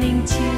ninh chưa